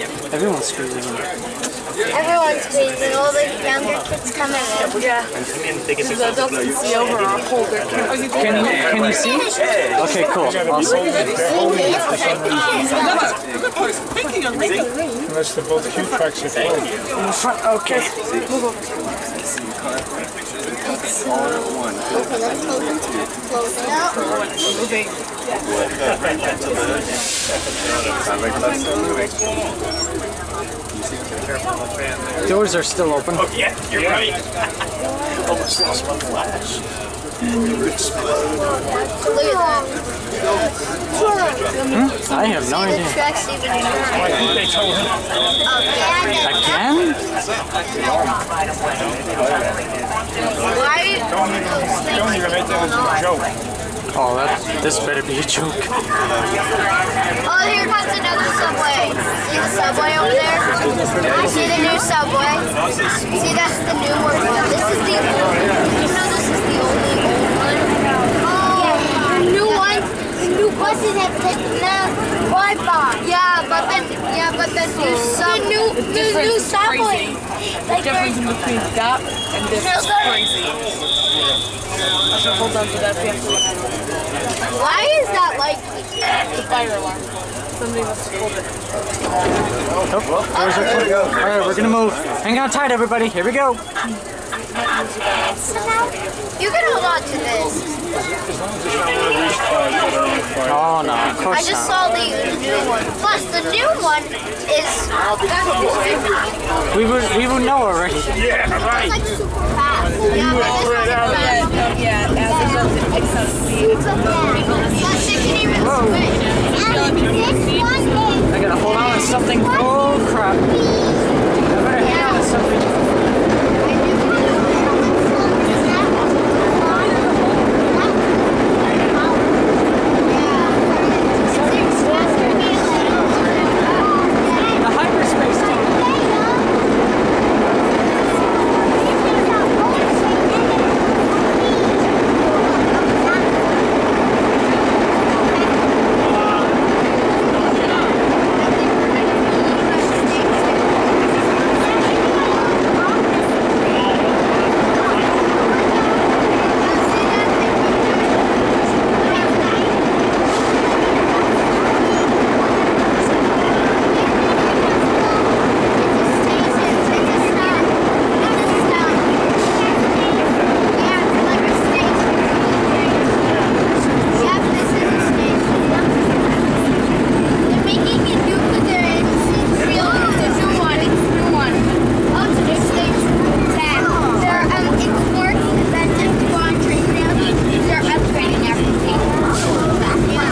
Everyone's squeezing in. Everyone's squeezing. All the younger kids coming in. Yeah. The adults can see over our holder. Can you can you see? Okay, cool. Awesome. Unless the both queue tracks are full. In the front. Okay. Okay, let's close it. Close it out. Doors are still open. Oh, yeah, you're right. Almost lost my flash. Look at that. I have no See the idea. tracks even. They told him. Again. Again? Why are those things Don't even make that as a joke. Oh, that this better be a joke. Oh, here comes another subway. See the subway over there? See the new subway? See, that's the new one. This is the old one. You know this is the only old one? Oh, the new one. The new buses have taken the Wi-Fi. Yeah, but then, yeah, but the new sub, the new, the new difference is subway. Like difference there's- between that and this is crazy. I should hold on to that. We Why is that like? the fire alarm. Somebody must hold it. Oh, well, doors are closed. All right, we're gonna move. Hang on tight, everybody. Here we go. You can hold on to this. Oh no, of I just not. saw the new one. Plus, the new one is We would we would know already. Yeah, right. like super fast. Yeah, but this one's fast. Yeah, as it does, it picks up speed. Plus, it can even switch. And this one is I gotta hold on to something. Oh crap! I better hang on to something. The hyperspace tunnel. They're making a nuclear real the new one, it's the new one. Oh, it's a new station. That they're um it's more expensive to go on train now. They're upgrading everything. Yeah.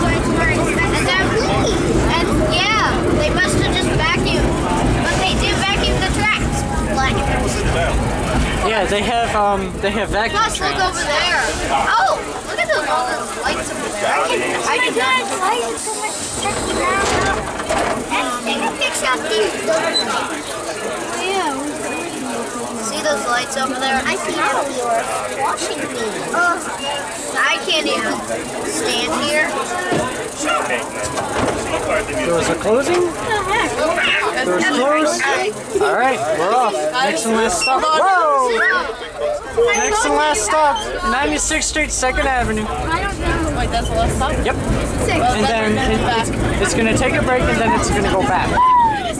So it's more expensive. And, then- and yeah, they must have just vacuumed. But they did vacuum the tracks. Like Yeah, they have um they have vacuum Plus, look over there. Oh, look at those all those lights over there. I can, I can not lights so much Let's take a picture of these. Yeah. See those lights over there? I see how you're watching me. Oh, I can't even stand here. Doors a closing. Doors closed. All right, we're off. Next and last stop. Whoa! Next and last stop, 96th Street, Second Avenue. I don't know. Wait, that's the last stop? Yep. And then it, it's, it's gonna take a break, and then it's gonna go back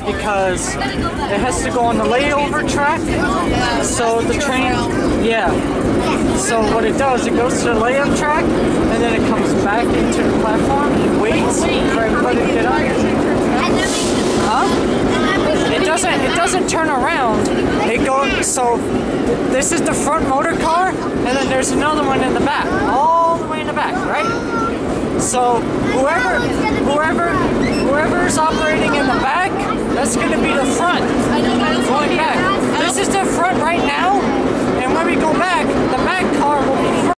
because it has to go on the layover track. So the train, yeah. So what it does, it goes to the layup track, and then it comes back into the platform and waits for everybody to get on. And then we- Huh? It doesn't. It doesn't turn around. It goes. So this is the front motor car, and then there's another one in the back, all the way in the back, right? So whoever, whoever, whoever's operating in the back, that's going to be the front going back. This is the front right now, and when we go back, the